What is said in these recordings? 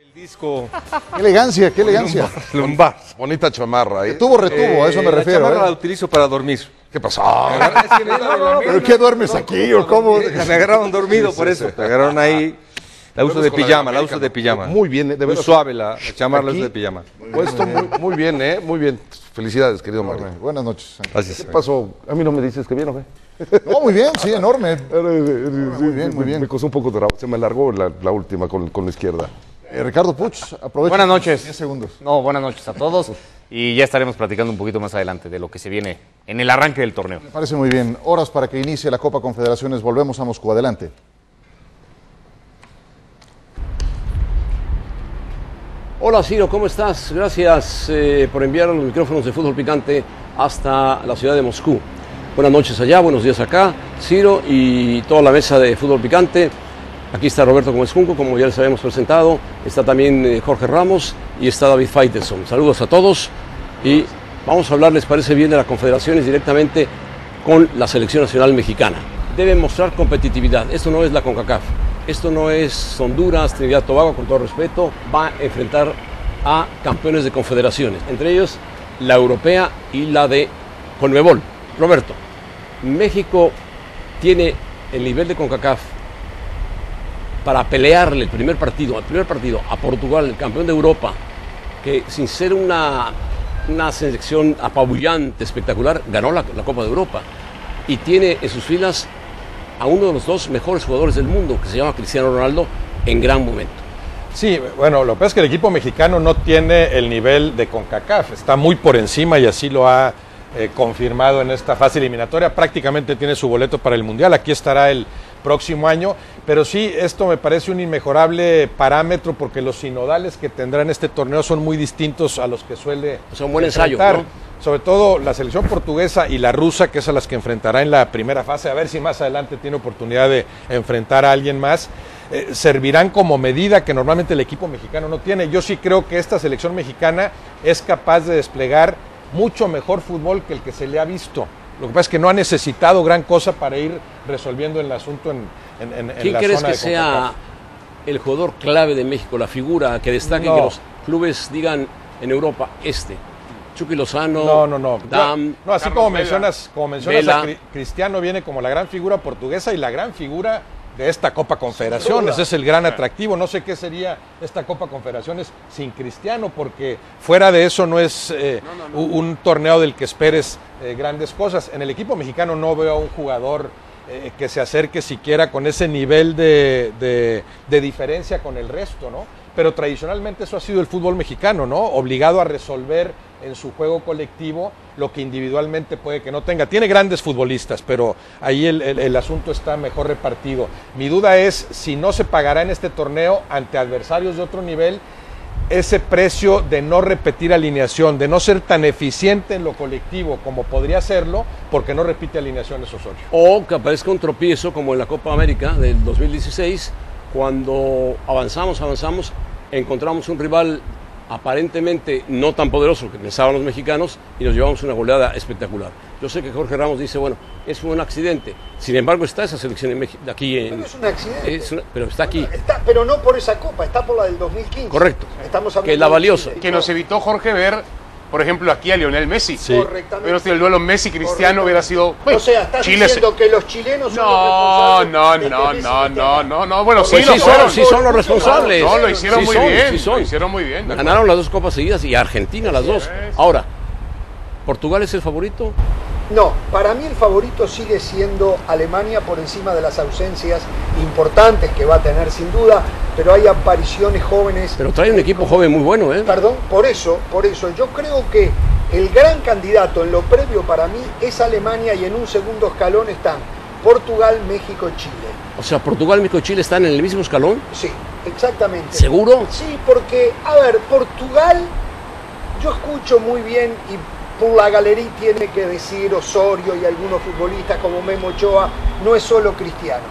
El disco Qué elegancia, qué elegancia. lumbar. Bonita chamarra. ¿eh? Tuvo retuvo, a eso me Eh, refiero. La chamarra la ¿eh? utilizo para dormir. ¿Qué pasó? ¿Pero qué duermes aquí o cómo? Me agarraron dormido por eso. Me agarraron ahí. La uso de la pijama, la uso de pijama. Muy bien, ¿eh? de Muy veras. suave la, la chamarra, la uso de pijama. Puesto muy, muy bien, ¿eh? Muy bien. Felicidades, querido Mario. Buenas noches. Gracias. ¿Qué pasó? A mí no me dices que bien o qué? No, muy bien, sí, enorme. Muy bien, muy bien. Me costó un poco de trabajo. Se me alargó la, la última con, con la izquierda. Eh, Ricardo Puch, aprovecha. Buenas noches. 10 segundos. No, buenas noches a todos. Y ya estaremos platicando un poquito más adelante de lo que se viene en el arranque del torneo. Me parece muy bien. Horas para que inicie la Copa Confederaciones. Volvemos a Moscú. Adelante. Hola Ciro, ¿cómo estás? Gracias eh, por enviar los micrófonos de Fútbol Picante hasta la ciudad de Moscú. Buenas noches allá, buenos días acá, Ciro y toda la mesa de Fútbol Picante. Aquí está Roberto Gómez Junco, como ya les habíamos presentado. Está también eh, Jorge Ramos y está David Faitelson. Saludos a todos y vamos a hablar, les parece bien, de las confederaciones directamente con la selección nacional mexicana. Deben mostrar competitividad. Esto no es la CONCACAF. Esto no es Honduras, Trinidad Tobago, con todo respeto. Va a enfrentar a campeones de confederaciones, entre ellos la europea y la de Conmebol. Roberto, México tiene el nivel de CONCACAF para pelearle el primer partido, el primer partido a Portugal, el campeón de Europa, que sin ser una, una selección apabullante, espectacular, ganó la, la Copa de Europa. Y tiene en sus filas a uno de los dos mejores jugadores del mundo, que se llama Cristiano Ronaldo, en gran momento. Sí, bueno, lo que pasa es que el equipo mexicano no tiene el nivel de CONCACAF, está muy por encima y así lo ha eh, confirmado en esta fase eliminatoria, prácticamente tiene su boleto para el Mundial, aquí estará el próximo año, pero sí, esto me parece un inmejorable parámetro porque los sinodales que tendrá en este torneo son muy distintos a los que suele un buen ensayo, enfrentar. ¿no? Sobre todo la selección portuguesa y la rusa, que es a las que enfrentará en la primera fase, a ver si más adelante tiene oportunidad de enfrentar a alguien más, eh, servirán como medida que normalmente el equipo mexicano no tiene. Yo sí creo que esta selección mexicana es capaz de desplegar mucho mejor fútbol que el que se le ha visto. Lo que pasa es que no ha necesitado gran cosa para ir resolviendo el asunto en, en- en- en ¿Quién la crees zona que de sea el jugador clave de México, la figura que destaque No. que los clubes digan en Europa este? Chucky Lozano, No, no, no. Dam, no, así como mencionas, como mencionas Vela. a Cri- Cristiano viene como la gran figura portuguesa y la gran figura de esta Copa Confederaciones. Es el gran atractivo. No sé qué sería esta Copa Confederaciones sin Cristiano, porque fuera de eso no es eh, un torneo del que esperes eh, grandes cosas. En el equipo mexicano no veo a un jugador eh, que se acerque siquiera con ese nivel de, de- diferencia con el resto, ¿no? Pero tradicionalmente eso ha sido el fútbol mexicano, ¿no? Obligado a resolver en su juego colectivo lo que individualmente puede que no tenga. Tiene grandes futbolistas, pero ahí el- el asunto está mejor repartido. Mi duda es si no se pagará en este torneo ante adversarios de otro nivel ese precio de no repetir alineación, de no ser tan eficiente en lo colectivo como podría serlo, porque no repite alineaciones Osorio. o que aparezca un tropiezo como en la Copa América del 2016, cuando avanzamos, avanzamos, encontramos un rival aparentemente no tan poderoso que pensaban los mexicanos y nos llevamos una goleada espectacular. Yo sé que Jorge Ramos dice, bueno, es un accidente. Sin embargo, está esa selección en México, aquí en... Pero es un accidente. es una- pero está aquí. Está, pero no por esa copa, está por la del 2015. Correcto. Estamos Que es la valiosa. Que nos evitó Jorge ver, por ejemplo, aquí a Lionel Messi. Sí. Correctamente. Hubiera sido el duelo Messi-Cristiano, hubiera sido. o sea, estás Chile se- diciendo que los chilenos son No, los no, responsables no, no, no no, no, no. Bueno, sí, Pues lo sí son, fueron. sí son los responsables. No, lo hicieron Sí muy son, bien. sí son. Lo hicieron muy bien. Ganaron las dos copas seguidas y Argentina las dos. Ahora, ¿Portugal es el favorito? No, para mí el favorito sigue siendo Alemania por encima de las ausencias importantes que va a tener sin duda, pero hay apariciones jóvenes. Pero trae un equipo joven muy bueno, ¿eh? Perdón, por eso, por eso yo creo que el gran candidato en lo previo para mí es Alemania y en un segundo escalón están Portugal, México y Chile. O sea, Portugal, México y Chile están en el mismo escalón. Sí, exactamente. ¿Seguro? Sí, porque, a ver, Portugal, yo escucho muy bien y por la galería tiene que decir Osorio y algunos futbolistas como Memo Ochoa, no es solo Cristiano.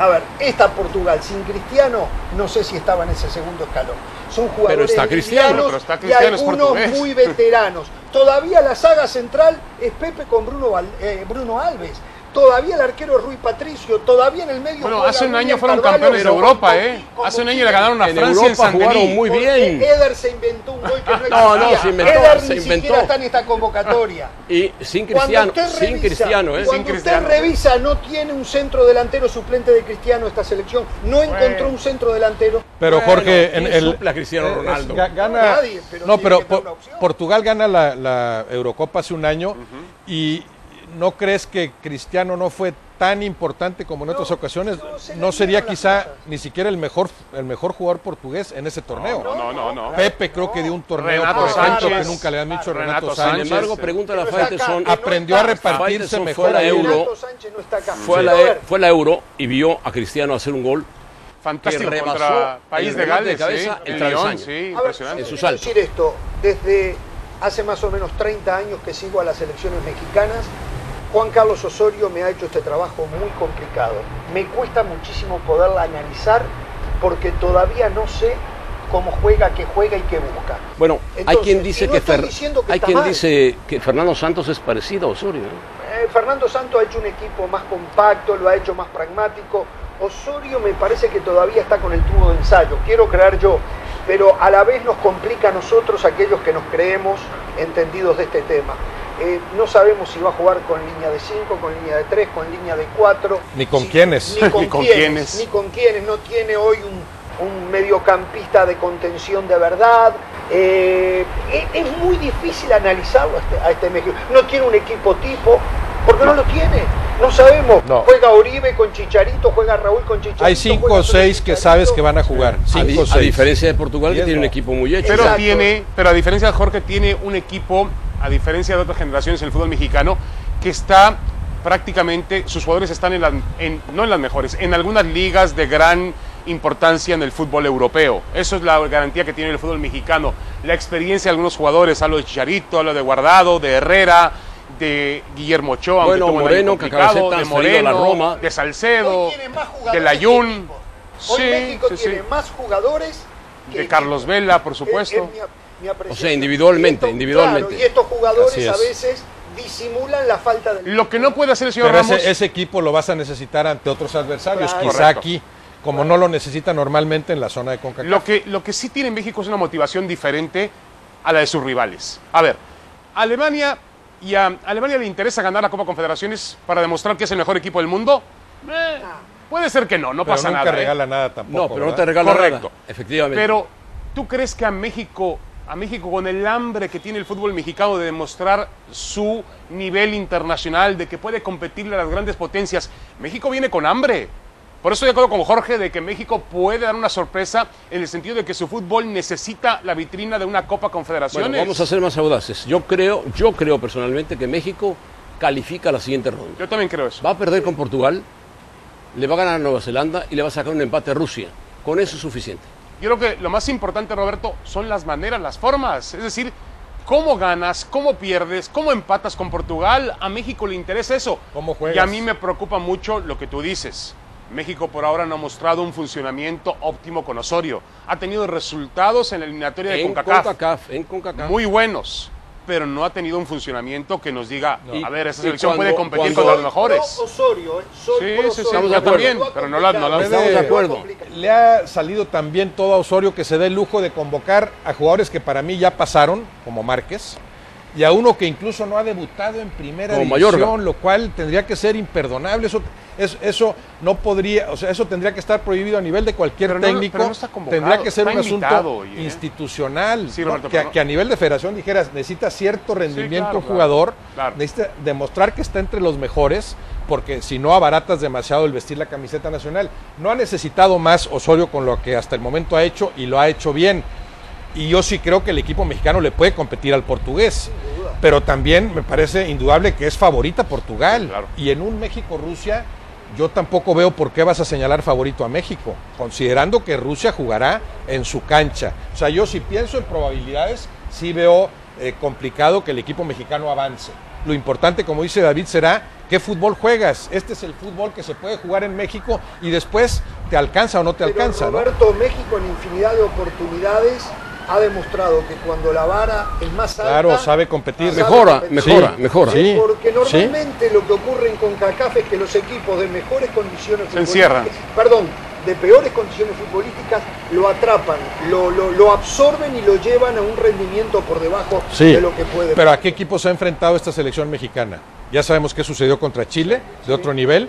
A ver, esta Portugal sin Cristiano, no sé si estaba en ese segundo escalón. Son jugadores está Cristiano, livianos pero está y Cristiano, es algunos muy veteranos. Todavía la saga central es Pepe con Bruno, eh, Bruno Alves. Todavía el arquero es Rui Patricio, todavía en el medio. Bueno, hace un año fueron Carvalho, campeones de Europa, ¿eh? Hace un año le ganaron a En Francia en Europa San jugaron muy bien. Eder se inventó un gol que no existía. No, no, se inventó, Eder se ni inventó. siquiera está en esta convocatoria. Y sin Cristiano, usted sin revisa- Cristiano, ¿eh? Cuando Sin usted revisa, no tiene un centro delantero suplente de Cristiano esta selección. No encontró un centro delantero. Pero Bueno, Jorge, en ¿quién el, supla a Cristiano es- Ronaldo? ga- gana, Nadie, pero no, pero que dar Po- una opción. Portugal gana la, la Eurocopa hace un año y ¿no crees que Cristiano no fue tan importante como en otras ocasiones? no, sería quizá ni siquiera el mejor el mejor jugador portugués en ese torneo. No, no, no, no. Pepe creo que dio un torneo, Renato por ejemplo, Sánchez. que nunca le han dicho Renato Renato, Sin Sánchez. Sánchez. embargo, pregúntale a acá. Aprendió a repartirse mejor fue a la. Euro. Renato. Fue a, Pero la, ver, fue a la Euro y vio a Cristiano hacer un gol Fantástico que rebasó contra el País de remate de Gales, cabeza, sí. el El. León, sí, A ver, impresionante. en su salto. decir esto, desde hace más o menos 30 años que sigo a las selecciones mexicanas, Juan Carlos Osorio me ha hecho este trabajo muy complicado. Me cuesta muchísimo poderla analizar porque todavía no sé cómo juega, qué juega y qué busca. Bueno, hay quien dice no que, Fer- hay quien mal. dice que Fernando Santos es parecido a Osorio. Eh, Fernando Santos ha hecho un equipo más compacto, lo ha hecho más pragmático. Osorio me parece que todavía está con el tubo de ensayo, quiero creer yo, pero a la vez nos complica a nosotros, aquellos que nos creemos entendidos de este tema. Eh, no sabemos si va a jugar con línea de 5, con línea de 3, con línea de 4. Ni con quiénes. Ni con, Ni con quiénes, quiénes. Ni con quiénes. No tiene hoy un, un mediocampista de contención de verdad. Eh, es, es muy difícil analizarlo a este, a este México. No tiene un equipo tipo, porque no, lo tiene. No sabemos. No. Juega Oribe con Chicharito, juega Raúl con Chicharito. Hay cinco o seis que sabes que van a jugar. A, di- Cinco a seis. diferencia de Portugal, que tiene un no. equipo muy hecho. Pero Exacto. tiene, pero a diferencia de Jorge, tiene un equipo, a diferencia de otras generaciones en el fútbol mexicano, que está prácticamente, sus jugadores están en no en las mejores, en algunas ligas de gran importancia en el fútbol europeo. Eso es la garantía que tiene el fútbol mexicano. La experiencia de algunos jugadores, hablo de Chicharito, hablo de Guardado, de Herrera, de Guillermo Ochoa, Bueno, Moreno, que acaba de la Moreno, Roma. de Salcedo, Hoy tiene más jugadores de México. Hoy Sí, México sí, tiene sí. más jugadores de Carlos Vela, por supuesto. Es- es mi-. O sea, individualmente, Y esto- individualmente. claro, y estos jugadores a es. veces disimulan la falta de. Lo que no puede hacer el señor Pero Ramos... ese, ese equipo lo vas a necesitar ante otros adversarios, Claro. quizá Correcto. aquí, como no lo necesita normalmente en la zona de CONCACAF. Lo que, lo que sí tiene México es una motivación diferente a la de sus rivales. A ver, Alemania y a Alemania le interesa ganar la Copa Confederaciones para demostrar que es el mejor equipo del mundo. Eh, puede ser que no, no Pero pasa nunca nada. ¿eh? regala nada tampoco. No, pero no te regala Correcto. nada. Efectivamente. Pero ¿tú crees que a México, a México con el hambre que tiene el fútbol mexicano de demostrar su nivel internacional, de que puede competirle a las grandes potencias, México viene con hambre? Por eso estoy de acuerdo con Jorge de que México puede dar una sorpresa en el sentido de que su fútbol necesita la vitrina de una Copa Confederaciones. Bueno, vamos a ser más audaces. Yo creo, yo creo personalmente que México califica a la siguiente ronda. Yo también creo eso. Va a perder con Portugal, le va a ganar a Nueva Zelanda y le va a sacar un empate a Rusia. Con eso es suficiente. Yo creo que lo más importante, Roberto, son las maneras, las formas. Es decir, cómo ganas, cómo pierdes, cómo empatas con Portugal. A México le interesa eso. ¿Cómo juegas? Y a mí me preocupa mucho lo que tú dices. México por ahora no ha mostrado un funcionamiento óptimo con Osorio. Ha tenido resultados en la eliminatoria de En CONCACAF, CONCACAF, en CONCACAF. muy buenos, pero no ha tenido un funcionamiento que nos diga, a ver, esa selección cuando- puede competir con los mejores. Osorio, ¿eh? Soy Sí, pro sí, sí, Osorio. estamos de acuerdo. pero no la- no la- complicado. Estamos de acuerdo. Le ha salido también todo a Osorio que se dé el lujo de convocar a jugadores que para mí ya pasaron, como Márquez, y a uno que incluso no ha debutado en primera Como división, Mayorga. lo cual tendría que ser imperdonable. Eso, es- eso no podría, o sea, eso tendría que estar prohibido a nivel de cualquier Pero no- técnico. pero no está convocado, tendría que ser está un asunto hoy, ¿eh? institucional, Sí, que, pero no- que a nivel de federación dijeras, necesita cierto rendimiento claro, un claro, jugador, claro. necesita demostrar que está entre los mejores, porque si no abaratas demasiado el vestir la camiseta nacional. No ha necesitado más Osorio con lo que hasta el momento ha hecho y lo ha hecho bien. Y yo sí creo que el equipo mexicano le puede competir al portugués. Pero también me parece indudable que es favorita Portugal. Claro. Y en un México-Rusia, yo tampoco veo por qué vas a señalar favorito a México, considerando que Rusia jugará en su cancha. O sea, yo si pienso en probabilidades, sí veo eh, complicado que el equipo mexicano avance. Lo importante, como dice David, será qué fútbol juegas. Este es el fútbol que se puede jugar en México y después te alcanza o no te Pero, alcanza. ¿no? Roberto, México en infinidad de oportunidades ha demostrado que cuando la vara es más alta... Claro, sabe competir. Mejora, competir. mejora, Sí. mejora. Sí. Porque normalmente lo que ocurre en CONCACAF es que los equipos de mejores condiciones Se encierran. perdón, de peores condiciones futbolísticas lo atrapan, lo, lo- lo absorben y lo llevan a un rendimiento por debajo Sí, de lo que puede. pero ¿a qué equipo se ha enfrentado esta selección mexicana? Ya sabemos qué sucedió contra Chile, de otro nivel.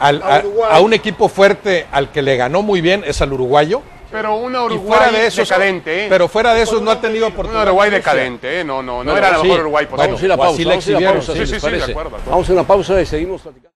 Al- A a, Uruguay. a un equipo fuerte al que le ganó muy bien es al uruguayo. Pero una Uruguay fuera de esos, decadente, ¿eh? pero fuera de esos no ha tenido Una oportunidad. Uruguay Rusia. decadente, ¿eh? No, no, no Bueno, era la sí. mejor Uruguay posible. Vamos a ir a pausa. Vamos a una pausa y seguimos platicando.